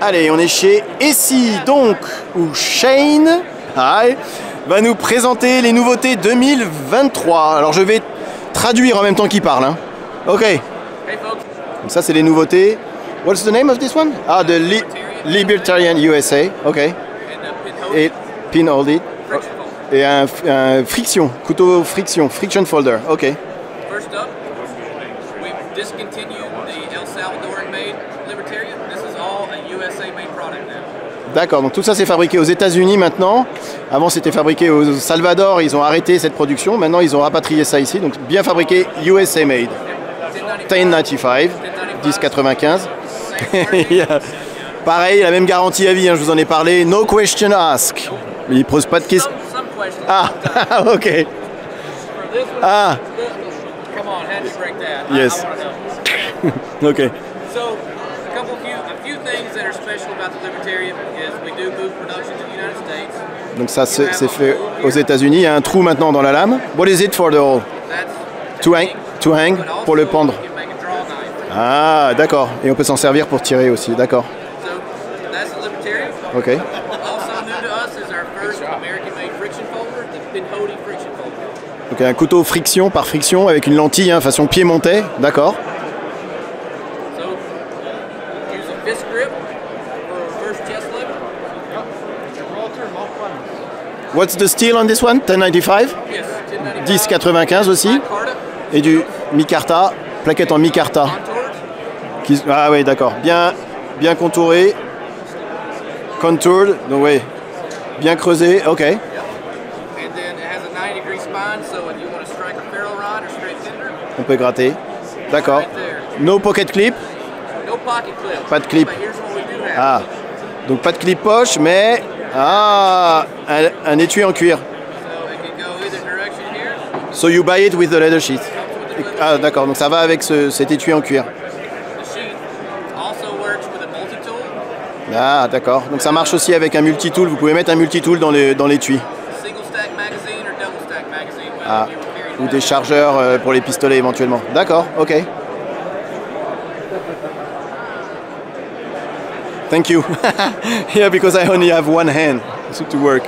Allez, on est chez Essie, donc, où Shane va nous présenter les nouveautés 2023. Alors, je vais traduire en même temps qu'il parle. hein. Ok. Donc ça, c'est les nouveautés. What's the name of this one? Ah, the Li- Libertarian USA. Ok. Et pin hold it. Et un, un friction, couteau friction, friction folder. Ok. First up, we've discontinued the El Salvadoran made Libertarian. This is all a USA made product now. D'accord, donc tout ça c'est fabriqué aux États-Unis maintenant. Avant c'était fabriqué au Salvador, ils ont arrêté cette production. Maintenant ils ont rapatrié ça ici, donc bien fabriqué USA made. 1095, 1095. Il y a- Pareil, la même garantie à vie, hein, je vous en ai parlé. No question ask. Il pose pas de questions. Ah, ok. Ah, Yes. Ok. Donc ça c'est fait aux États-Unis. Il y a un trou maintenant dans la lame. What is it for the hole? To hang, to hang pour le pendre. Ah, d'accord. Et on peut s'en servir pour tirer aussi. D'accord. Ok. Also new to us is our first American-made friction folder, the Pinhoti friction folder. Donc un couteau friction par friction avec une lentille hein, façon piémontais. D'accord. So use a fist grip for reverse chest lever. What's the steel on this one? 1095 Yes, 1095. 1095 aussi? Et du micarta, plaquette en micarta. Qui- Ah oui, d'accord. Bien, bien contouré. Contoured, donc oui. Bien creusé, ok. And then it has a 90 degree spine, so if you want to strike a ferrule rod or straight tinder, On peut gratter. D'accord. No pocket clip? No pocket clip. Pas de clip. Ah. Donc pas de clip poche, mais. Ah Un, étui en cuir. So you buy it with the leather sheet. Ah d'accord, donc ça va avec ce- cet étui en cuir. Ah d'accord, donc ça marche aussi avec un multitool. Vous pouvez mettre un multitool dans les- dans l'étui. Ah, ou des chargeurs euh, pour les pistolets éventuellement. D'accord, ok. Thank you. yeah, because I only have one hand to work.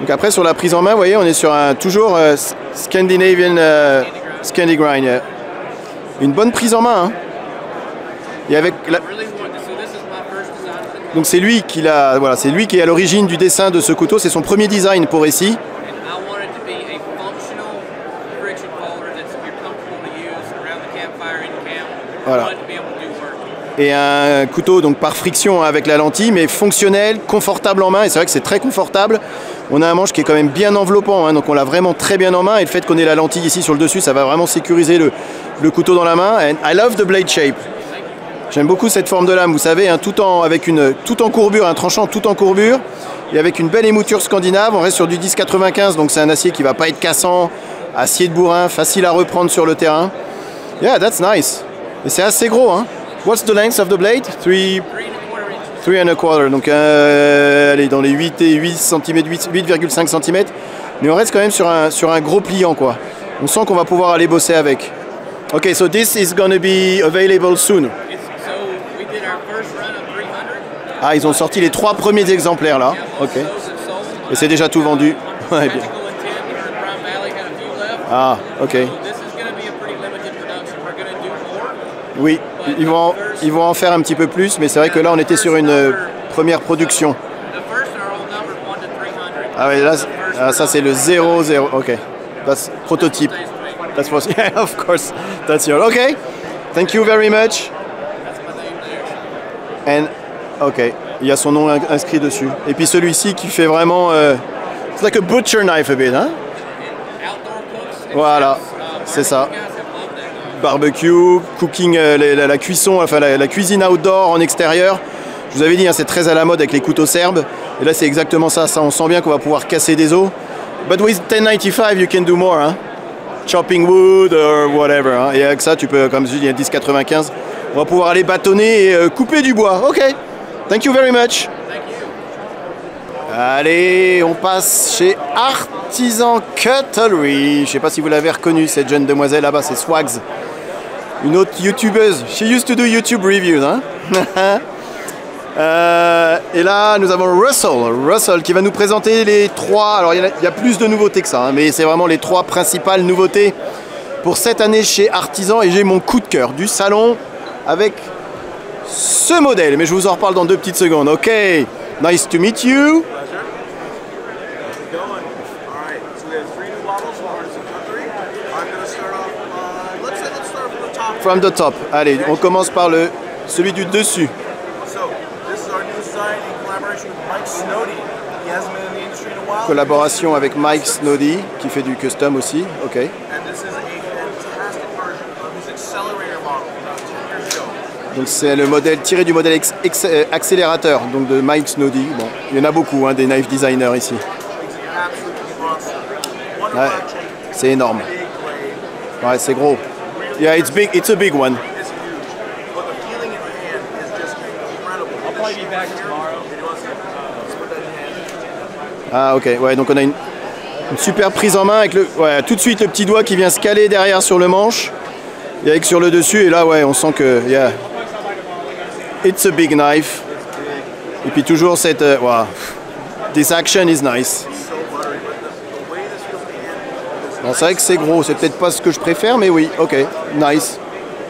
Donc après sur la prise en main, vous voyez, on est sur un toujours euh, Scandinavian euh, Scandi grind. Une bonne prise en main. hein. Et avec la- donc c'est lui qui l'a, voilà, lui qui est à l'origine du dessin de ce couteau. C'est son premier design pour ici. and I want it to be a functional friction folder that you're comfortable to use around the campfire in camp. Voilà. I want it to be able to do work. Et un couteau donc par friction avec la lentille, mais fonctionnel, confortable en main. Et c'est vrai que c'est très confortable. On a un manche qui est quand même bien enveloppant, hein, donc on l'a vraiment très bien en main. Et le fait qu'on ait la lentille ici sur le dessus, ça va vraiment sécuriser le, couteau dans la main. I love the blade shape. J'aime beaucoup cette forme de lame, vous savez, hein, tout, en, avec une, tout en courbure, un tranchant tout en courbure, et avec une belle émouture scandinave. On reste sur du 1095, donc c'est un acier qui va pas être cassant, acier de bourrin, facile à reprendre sur le terrain. Yeah, that's nice. Et c'est assez gros, hein. What's the length of the blade? Three, Three and a quarter donc euh, allez, dans les 8 et 8 cm, 8,5 cm. Mais on reste quand même sur un, sur un gros pliant, quoi. On sent qu'on va pouvoir aller bosser avec. Ok, so this is gonna be available soon. It's, so we did our first run of 300. Ah, ils ont sorti les trois premiers exemplaires là. Ok. Et c'est déjà tout vendu. Ouais, bien. Ah, ok. Going to going to. Oui, ils vont, en, ils vont en faire un petit peu plus, mais c'est vrai que là on était sur une euh, première production. The first are all numbered 1 to 300. Ah ouais, là, ah, ça c'est le 0, 0. Ok. That's prototype. That's for, yeah, of course. That's your. Ok. Thank you very much. And ok, il y a son nom in- inscrit dessus. Et puis celui-ci qui fait vraiment. euh, it's like a butcher knife a bit, hein? Voilà, c'est ça. Barbecue cooking, euh, la, cuisson, enfin la, cuisine outdoor en extérieur. Je vous avais dit, hein, c'est très à la mode avec les couteaux serbes. Et là, c'est exactement ça. Ça, on sent bien qu'on va pouvoir casser des os. But with 1095, you can do more. hein. Chopping wood or whatever. hein. Et avec ça, tu peux, comme je dis, il y a 1095. On va pouvoir aller bâtonner et euh, couper du bois. Ok. Thank you very much. Allez, on passe chez Artisan Cutlery. Je sais pas si vous l'avez reconnu, cette jeune demoiselle là-bas, c'est Swags. Une autre youtubeuse. She used to do YouTube reviews, hein. Euh, et là, nous avons Russell, Russell qui va nous présenter les trois. Alors, il y, a, plus de nouveautés que ça, hein, mais c'est vraiment les trois principales nouveautés pour cette année chez Artisan. Et j'ai mon coup de cœur du salon avec ce modèle. Mais je vous en reparle dans deux petites secondes. Ok, nice to meet you. going. All right, so we have three new models of Artisan Cutlery. I'm going to start off, uh, let's, let's start from the top. Allez, on commence par le celui du dessus. So, this is our new design in collaboration avec Mike Snowdy qui fait du custom aussi. Ok. And this is a fantastic version of his accelerator model from about 10 years ago. Donc c'est le modèle tiré du modèle euh, accélérateur donc de Mike Snowdy. Bon, il y en a beaucoup hein, des knife designers ici. Ouais, c'est énorme. Ouais, c'est gros. Yeah, it's big. It's a big one. Ah ok. Ouais, donc on a une, une super prise en main avec le, ouais, tout de suite le petit doigt qui vient se caler derrière sur le manche et avec sur le dessus. Et là, ouais, on sent que yeah, it's a big knife. Et puis toujours cette, euh, wow, this action is nice. So buttery, but the, the way this feels in the hand is Bon, c'est vrai que c'est gros, c'est peut-être pas ce que je préfère, mais oui, ok, nice.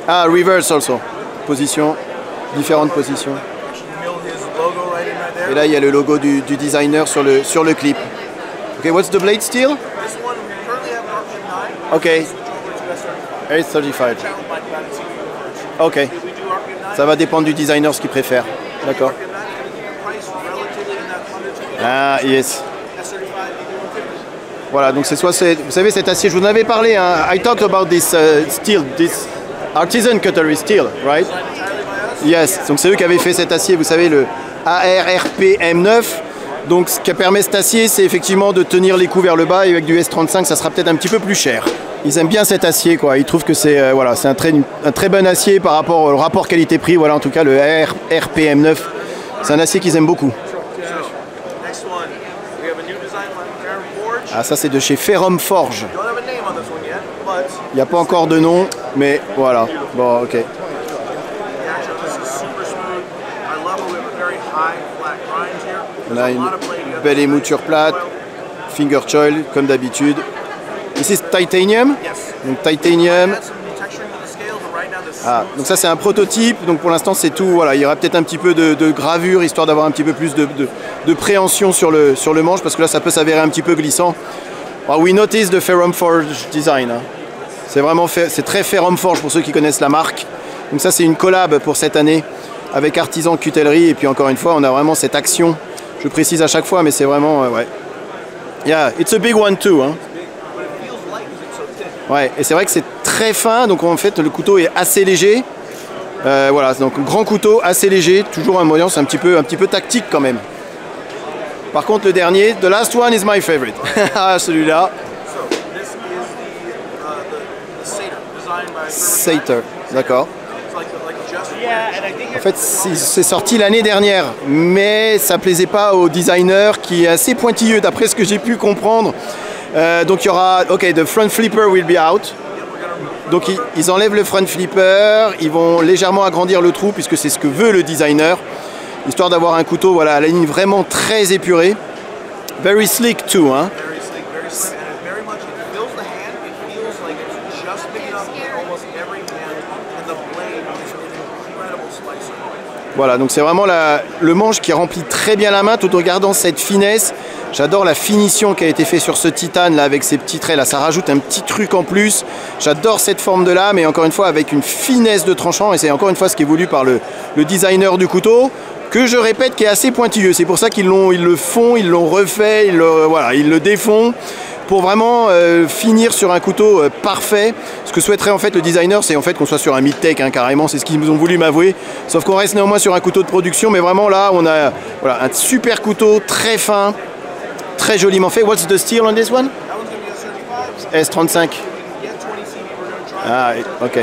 Ah, reverse also. Position, différentes positions. Et là, il y a le logo du, designer sur le, sur le clip. Ok, what's the blade steel? This one we currently have an Arcade 9. Ok, Switch over to S35. 835. Channel by Batman first. Ok, We do Arcade 9. ça va dépendre du designer ce qu'il préfère. D'accord. Arcade 9 price relatively in that 100 to Ah, yes. S35 maybe 150. Voilà, donc c'est soit vous savez cet acier, je vous en avais parlé. Hein, I talked about this uh, steel, this artisan cutlery steel, right? Yes. Donc c'est eux qui avaient fait cet acier, vous savez le ARRP M9. Donc ce qui permet cet acier, c'est effectivement de tenir les coups vers le bas et avec du S35, ça sera peut-être un petit peu plus cher. Ils aiment bien cet acier, quoi. Ils trouvent que c'est euh, voilà, c'est un très, un très bon acier par rapport au rapport qualité-prix. Voilà, en tout cas le ARRP M9, c'est un acier qu'ils aiment beaucoup. Next one, we have a new design line Ferrum Forge. Ah, ça c'est de chez Ferrum Forge. Il n'y a pas encore de nom, mais voilà. Bon, ok. on a une belle émouture plate, finger choil comme d'habitude. Ici c'est titanium? Donc titanium. Add some texturing to the scales, but right now this Ah, donc ça c'est un prototype, donc pour l'instant c'est tout. Voilà, il y aura peut-être un petit peu de, gravure histoire d'avoir un petit peu plus de, préhension sur le, sur le manche parce que là ça peut s'avérer un petit peu glissant. Ah, we notice the Ferrum Forge design. hein. C'est vraiment très Ferrum Forge pour ceux qui connaissent la marque. Donc ça c'est une collab pour cette année avec Artisan Cutellerie et puis encore une fois on a vraiment cette action. Je précise à chaque fois mais c'est vraiment euh, ouais. Yeah, it's a big one too. hein. but it feels light because it's so thin. Ouais, et c'est vrai que c'est très fin, donc en fait le couteau est assez léger. Euh, voilà, donc grand couteau, assez léger, toujours un moyen, c'est un petit peu, un petit peu tactique quand même. Par contre le dernier, the last one is my favorite. Ah, celui-là, Satyr, d'accord. En fait, c'est sorti l'année dernière, mais ça plaisait pas au designer qui est assez pointilleux d'après ce que j'ai pu comprendre. Euh, donc il y aura, ok, the front flipper will be out. Donc ils, enlèvent le front flipper, ils vont légèrement agrandir le trou puisque c'est ce que veut le designer, histoire d'avoir un couteau voilà, à la ligne vraiment très épurée. Very slick too, hein. very sleek, very slim, and it very much it fills the hand. It feels like it's just big enough in almost every hand, and the blade is an incredible slicer. Voilà, donc c'est vraiment le manche qui remplit très bien la main tout en gardant cette finesse. J'adore la finition qui a été faite sur ce titane là avec ces petits traits là, ça rajoute un petit truc en plus. J'adore cette forme de lame et encore une fois avec une finesse de tranchant et c'est encore une fois ce qui est voulu par le, designer du couteau que je répète qui est assez pointilleux. C'est pour ça qu'ils l'ont, le font, ils l'ont refait, ils le défont pour vraiment euh, finir sur un couteau euh, parfait. Ce que souhaiterait en fait le designer, c'est en fait qu'on soit sur un mid-tech hein, carrément, c'est ce qu'ils ont voulu m'avouer. Sauf qu'on reste néanmoins sur un couteau de production, mais vraiment là, on a un super couteau, très fin, très joliment fait. What's the steel on this one? That one's gonna be a 35. S35. Get 20 CV. We're gonna try. Ah, ok.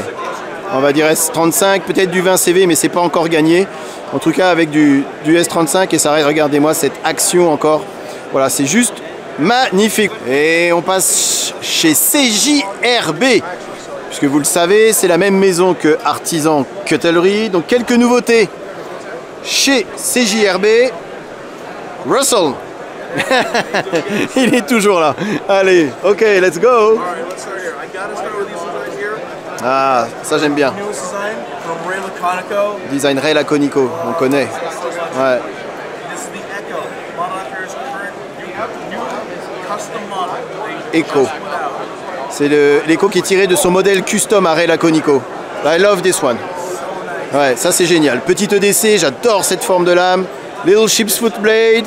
On va dire S35, peut-être du 20 CV, mais c'est pas encore gagné. En tout cas, avec du, du S35 et ça reste, regardez-moi cette action encore. Voilà, c'est juste magnifique. Et on passe chez CJRB. Puisque vous le savez, c'est la même maison que Artisan Cutlery. Donc quelques nouveautés chez CJRB. Russell. Il est toujours là. Allez, ok, let's go. Ah, ça j'aime bien. Design Ray Laconico, on connaît. Ouais. Echo. C'est l'écho qui est tiré de son modèle custom à Ray Laconico. I love this one. Ouais, ça c'est génial. Petit EDC, j'adore cette forme de lame. Little Ship's Foot Blade.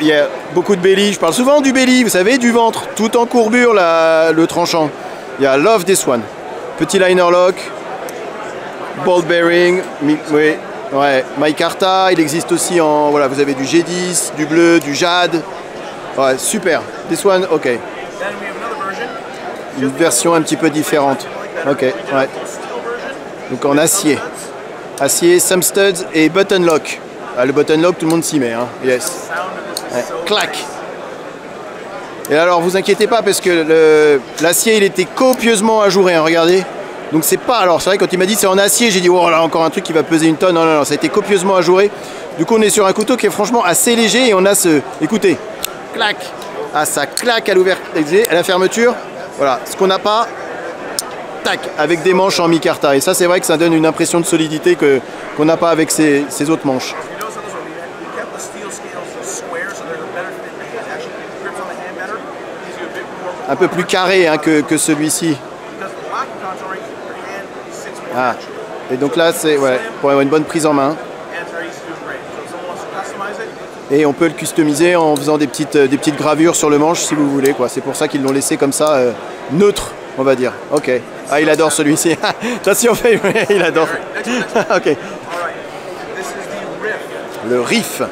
Il y a beaucoup de belly. Je parle souvent du belly, vous savez, du ventre, tout en courbure, le tranchant. Il y a Love This One. Petit liner lock. Ball bearing. mi- oui, ouais. Micarta. Il existe aussi en. Voilà, vous avez du G10, du bleu, du jade. Ouais, super. This one, ok. Une version un petit peu différente. Ok, ouais. Donc en acier. Acier, some studs et button lock. Ah, le button lock, tout le monde s'y met. Hein. Yes. Ouais, clac. Et alors vous inquiétez pas parce que l'acier il était copieusement ajouré, hein, regardez. Donc c'est pas, alors c'est vrai quand il m'a dit c'est en acier, j'ai dit oh là encore un truc qui va peser une tonne, non non non, ça a été copieusement ajouré. Du coup on est sur un couteau qui est franchement assez léger et on a ce, écoutez, clac, ah ça claque à l'ouverture, à la fermeture, voilà, ce qu'on n'a pas, tac, avec des manches en micarta. Et ça c'est vrai que ça donne une impression de solidité que qu'on n'a pas avec ces, ces autres manches. Un peu plus carré hein, que, que celui-ci. Ah, et donc là, c'est ouais, pour avoir une bonne prise en main. And it's very easy to do great. So if someone wants to customize it, Et on peut le customiser en faisant des petites, euh, des petites gravures sur le manche si vous voulez. C'est pour ça qu'ils l'ont laissé comme ça, euh, neutre, on va dire. Ok. Ah, il adore celui-ci. Fait, il adore. ok. Le riff,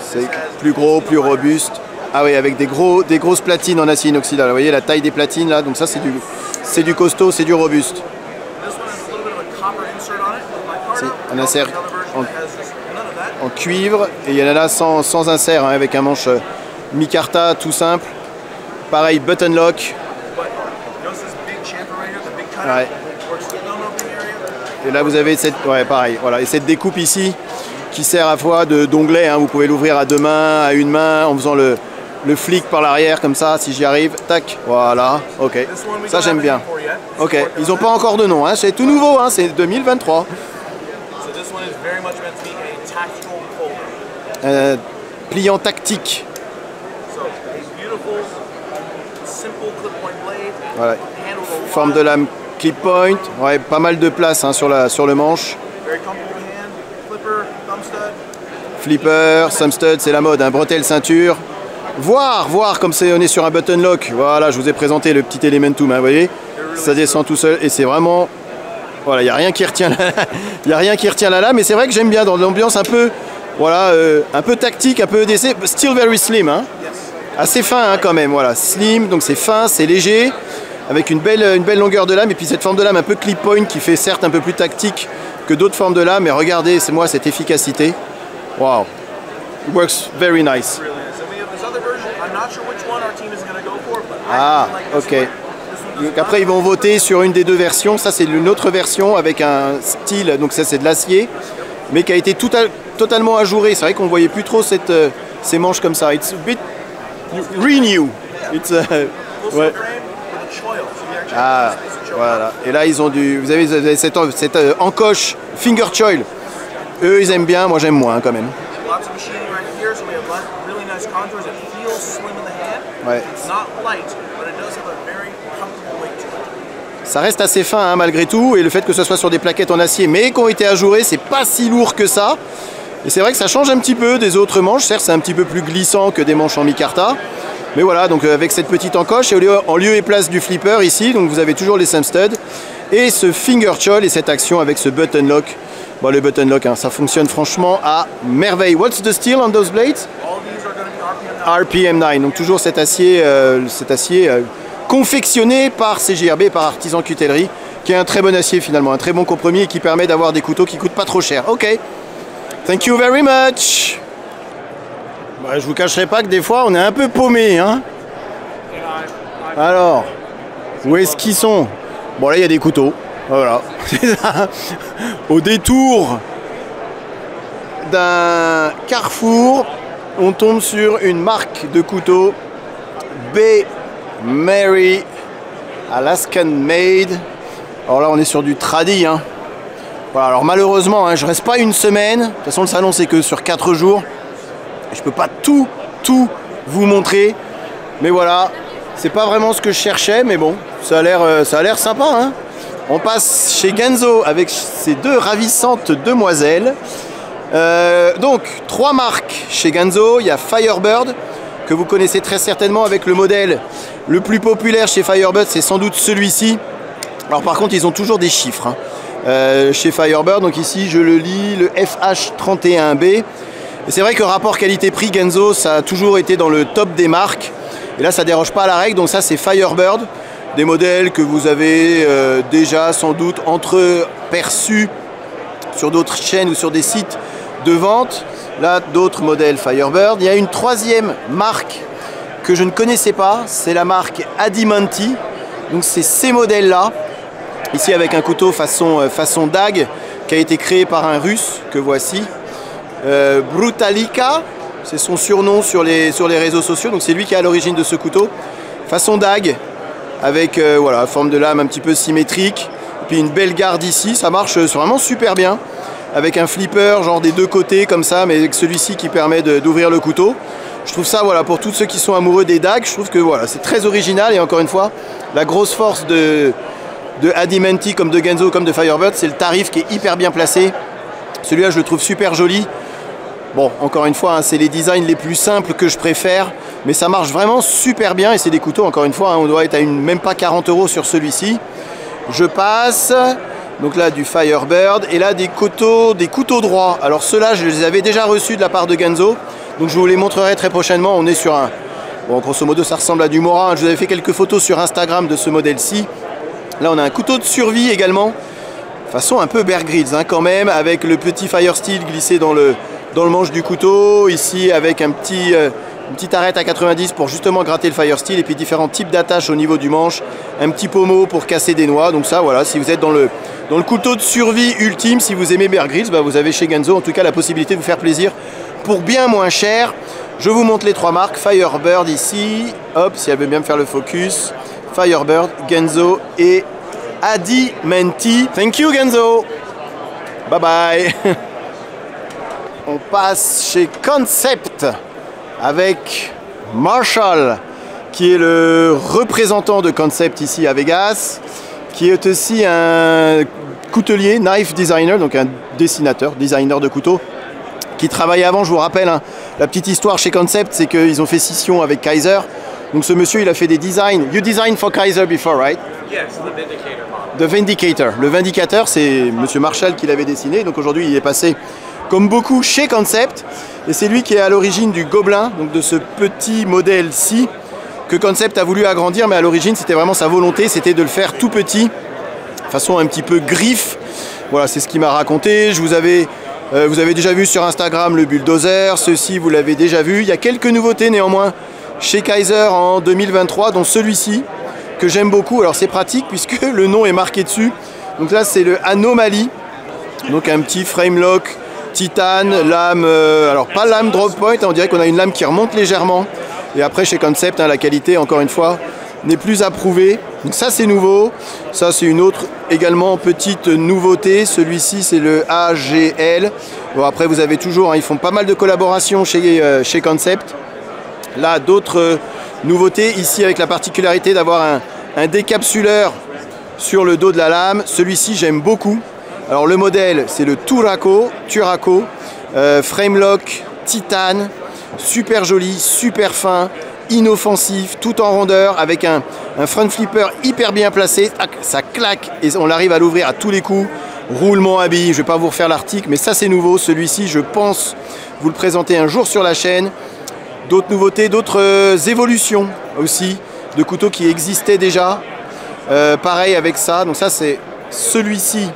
c'est plus gros, plus robuste. Ah oui, avec des, gros, des grosses platines en acier inoxydable. Vous voyez la taille des platines là, donc ça c'est du, du costaud, c'est du robuste. This one has a little bit of a copper insert on it. Like C'est harder. En-. En cuivre, et il y en a là sans, sans insert, hein, avec un manche euh, micarta tout simple. Pareil, button lock. Et là, vous avez cette, ouais, pareil, voilà, et cette découpe ici qui sert à fois d'onglet. hein, vous pouvez l'ouvrir à deux mains, à une main, en faisant le, le flic par l'arrière comme ça, si j'y arrive. Tac, voilà, ok. Ça j'aime bien. Ok, ils on n'ont pas encore de nom, hein, c'est tout nouveau, hein, c'est 2023. This one is very much meant to be a tactical. Euh, pliant tactique. So beautiful, simple clip point blade. Voilà. Forme de lame clip point, ouais, pas mal de place hein, sur, la, sur le manche. Very comfortable hand. Flipper, thumb stud. Flipper, some stud, c'est la mode, un bretelle ceinture. Voir, voir comme c'est, on est sur un button lock. Voilà, je vous ai présenté le petit Elementum, hein, vous voyez Ça descend tout seul et c'est vraiment... Voilà, il n'y a rien qui retient la... Y a rien qui retient la lame, mais c'est vrai que j'aime bien dans l'ambiance un peu... Voilà, euh, un peu tactique, un peu EDC, still very slim, hein. Assez fin hein, quand même, voilà. Slim, donc c'est fin, c'est léger, avec une belle, une belle longueur de lame, et puis cette forme de lame un peu clip point qui fait certes un peu plus tactique que d'autres formes de lame, mais regardez, c'est moi cette efficacité. Wow. It works very nice. Ah, ok. Donc après, ils vont voter sur une des deux versions. Ça, c'est une autre version avec un style, donc ça, c'est de l'acier, mais qui a été tout à- totalement ajouré. C'est vrai qu'on voyait plus trop cette, euh, ces manches comme ça. It's a bit renew. It's, uh, Full ouais. Ah, voilà. Et là, ils ont du. Vous avez, vous avez cette, cette, euh, encoche finger choil. Eux, ils aiment bien. Moi, j'aime moins quand même. Lots Ça reste assez fin hein, malgré tout, et le fait que ce soit sur des plaquettes en acier, mais qui ont été ajourées, c'est pas si lourd que ça. Et c'est vrai que ça change un petit peu des autres manches. Certes, c'est un petit peu plus glissant que des manches en micarta. Mais voilà, donc euh, avec cette petite encoche, et en lieu et place du flipper ici, donc vous avez toujours les Samstud. Et ce finger choil et cette action avec ce button lock. Bon, le button lock, hein, ça fonctionne franchement à merveille. What's the steel on those blades? All these are going to be RPM now. RPM9, donc toujours cet acier, euh, cet acier euh, confectionné par CJRB, par Artisan Cutellerie, qui est un très bon acier finalement, un très bon compromis et qui permet d'avoir des couteaux qui coûtent pas trop cher. Ok, thank you very much. Bah, je vous cacherai pas que des fois on est un peu paumé, hein. Alors, où est-ce qu'ils sont? Bon là il y a des couteaux. Voilà. Au détour d'un carrefour, on tombe sur une marque de couteaux B Mary Alaskan Made. Alors là on est sur du tradi. Hein. Alors malheureusement hein, je reste pas une semaine. De toute façon le salon c'est que sur 4 jours. Je peux pas tout, tout vous montrer. Mais voilà, c'est pas vraiment ce que je cherchais, mais bon, ça a l'air, euh, sympa. Hein. On passe chez Genzo avec ces deux ravissantes demoiselles. Euh, donc, trois marques chez Genzo. Il y a Firebird, que vous connaissez très certainement avec le modèle le plus populaire chez Firebird, c'est sans doute celui-ci. Alors par contre, ils ont toujours des chiffres. Hein. Euh, chez Firebird, donc ici je le lis, le FH31B. Et c'est vrai que rapport qualité-prix, Genzo, ça a toujours été dans le top des marques. Et là, ça déroge pas à la règle. Donc ça, c'est Firebird, des modèles que vous avez euh, déjà sans doute entreperçus sur d'autres chaînes ou sur des sites de vente. Là, d'autres modèles Firebird. Il y a une troisième marque que je ne connaissais pas, c'est la marque Adimanti. Donc c'est ces modèles-là, ici avec un couteau façon, euh, façon dague, qui a été créé par un russe, que voici. Euh, Brutalika, c'est son surnom sur les, réseaux sociaux, donc c'est lui qui est à l'origine de ce couteau. Façon dague, avec euh, voilà, forme de lame un petit peu symétrique, puis une belle garde ici, ça marche vraiment super bien, avec un flipper genre des deux côtés comme ça, mais avec celui-ci qui permet d'ouvrir le couteau. Je trouve ça, voilà, pour tous ceux qui sont amoureux des dagues, je trouve que voilà, c'est très original et encore une fois, la grosse force de, de Adimenti comme de Genzo comme de Firebird, c'est le tarif qui est hyper bien placé. Celui-là, je le trouve super joli. Bon, encore une fois, hein, c'est les designs les plus simples que je préfère, mais ça marche vraiment super bien et c'est des couteaux, encore une fois, hein, on doit être à une, même pas 40 euros sur celui-ci. Je passe, donc là du Firebird, et là des couteaux, des couteaux droits. Alors ceux-là, je les avais déjà reçus de la part de Genzo, donc je vous les montrerai très prochainement. On est sur un, bon grosso modo ça ressemble à du Mora. Je vous avais fait quelques photos sur Instagram de ce modèle-ci. Là on a un couteau de survie également, façon un peu Bear Grylls hein, quand même, avec le petit Fire Steel glissé dans le, manche du couteau, ici avec un petit, euh, une petite arête à 90 pour justement gratter le fire steel et puis différents types d'attaches au niveau du manche, un petit pommeau pour casser des noix. Donc ça voilà, si vous êtes dans le, couteau de survie ultime, si vous aimez Bear Grylls, bah, vous avez chez Genzo en tout cas la possibilité de vous faire plaisir pour bien moins cher. Je vous montre les trois marques, Firebird ici, hop, si elle veut bien me faire le focus, Firebird, Genzo et Adi Menti. Thank you Genzo. Bye bye. On passe chez Concept avec Marshall, qui est le représentant de Concept ici à Vegas, qui est aussi un coutelier, knife designer, donc un dessinateur, designer de couteaux, qui travaillait avant, je vous rappelle, hein, la petite histoire chez Concept, c'est qu'ils ont fait scission avec Kaiser. Donc ce monsieur, il a fait des designs. You designed for Kaiser before, right? Yes, the Vindicator. The Vindicator. Le Vindicateur, c'est monsieur Marshall qui l'avait dessiné. Donc aujourd'hui, il est passé comme beaucoup chez Concept. Et c'est lui qui est à l'origine du Gobelin, donc de ce petit modèle-ci, que Concept a voulu agrandir, mais à l'origine c'était vraiment sa volonté, c'était de le faire tout petit, façon un petit peu griffe. Voilà, c'est ce qu'il m'a raconté. Je vous avais, euh, vous avez déjà vu sur Instagram le bulldozer, ceci vous l'avez déjà vu. Il y a quelques nouveautés néanmoins chez Kaiser en 2023, dont celui-ci, que j'aime beaucoup. Alors c'est pratique puisque le nom est marqué dessus. Donc là c'est le Anomaly, donc un petit frame lock titane, lame, euh, alors pas lame drop point, on dirait qu'on a une lame qui remonte légèrement. Et après chez Concept, hein, la qualité, encore une fois, n'est plus approuvée. Donc ça c'est nouveau. Ça c'est une autre également petite nouveauté. Celui-ci c'est le AGL. Bon après vous avez toujours, hein, ils font pas mal de collaborations chez, euh, Concept. Là d'autres euh, nouveautés ici avec la particularité d'avoir un, un décapsuleur sur le dos de la lame. Celui-ci j'aime beaucoup. Alors le modèle c'est le Turaco, Turaco, euh, frame lock, titane, super joli, super fin, inoffensif, tout en rondeur, avec un, front flipper hyper bien placé, ça claque et on arrive à l'ouvrir à tous les coups. Roulement à billes, je ne vais pas vous refaire l'article, mais ça c'est nouveau. Celui-ci, je pense vous le présenter un jour sur la chaîne. D'autres nouveautés, d'autres euh, évolutions aussi de couteaux qui existaient déjà. Euh, pareil avec ça, donc ça c'est celui-ci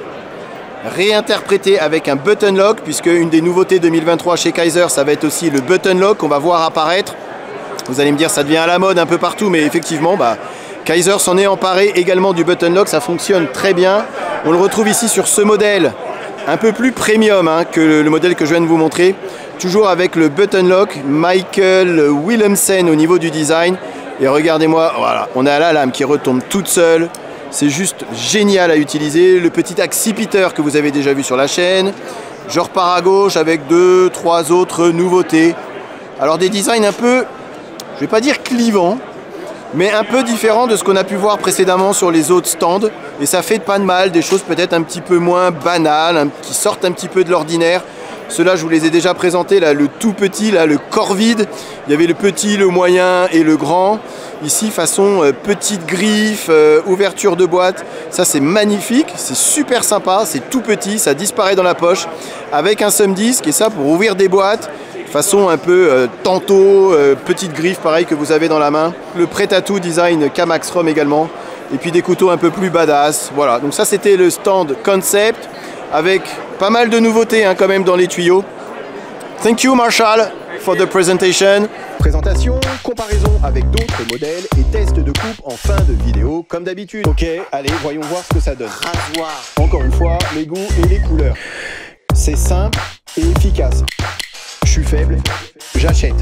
réinterprété avec un button lock, puisque une des nouveautés 2023 chez Kaiser, ça va être aussi le button lock qu'on va voir apparaître. Vous allez me dire, ça devient à la mode un peu partout, mais effectivement, bah, Kaiser s'en est emparé également du button lock, ça fonctionne très bien. On le retrouve ici sur ce modèle, un peu plus premium hein, que le, le modèle que je viens de vous montrer. Toujours avec le button lock, Michael Willemsen au niveau du design. Et regardez-moi, voilà, on a la lame qui retombe toute seule. C'est juste génial à utiliser. Le petit accipiteur que vous avez déjà vu sur la chaîne. Je repars à gauche avec deux, trois autres nouveautés. Alors des designs un peu, je vais pas dire clivants, mais un peu différents de ce qu'on a pu voir précédemment sur les autres stands. Et ça fait pas de mal, des choses peut-être un petit peu moins banales, qui sortent un petit peu de l'ordinaire. Ceux-là, je vous les ai déjà présentés, là, le tout petit, là, le corps vide. Il y avait le petit, le moyen et le grand. Ici, façon euh, petite griffe, euh, ouverture de boîte. Ça, c'est magnifique, c'est super sympa, c'est tout petit, ça disparaît dans la poche. Avec un sum disc, et ça, pour ouvrir des boîtes, façon un peu euh, tantôt, euh, petite griffe pareil que vous avez dans la main. Le prêt-à-tout design Kamax Rom également. Et puis des couteaux un peu plus badass. Voilà, donc ça c'était le stand concept avec pas mal de nouveautés hein, quand même dans les tuyaux. Thank you Marshall for the presentation. Présentation, comparaison avec d'autres modèles et test de coupe en fin de vidéo comme d'habitude. Ok, allez, voyons voir ce que ça donne. Rasoir. Encore une fois, les goûts et les couleurs. C'est simple et efficace. Je suis faible, j'achète.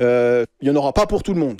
Euh, Il n'y en aura pas pour tout le monde.